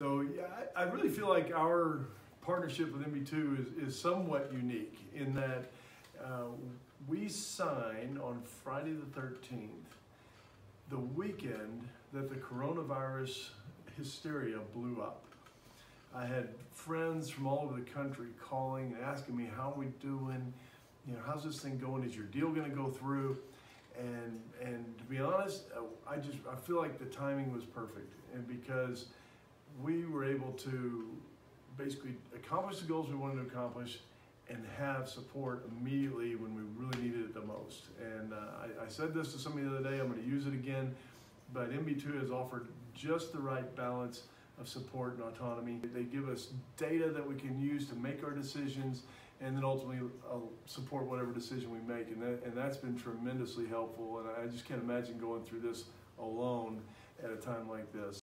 So yeah, I, really feel like our partnership with MB2 is, is somewhat unique in that uh, we signed on Friday the 13th, the weekend that the coronavirus hysteria blew up. I had friends from all over the country calling and asking me how are we doing, you know, how's this thing going? Is your deal going to go through? And and to be honest, uh, I just I feel like the timing was perfect, and because we were able to basically accomplish the goals we wanted to accomplish and have support immediately when we really needed it the most. And uh, I, I, said this to somebody the other day, I'm going to use it again, but MB2 has offered just the right balance of support and autonomy. They give us data that we can use to make our decisions and then ultimately uh, support whatever decision we make. And, that, and that's been tremendously helpful. And I just can't imagine going through this alone at a time like this.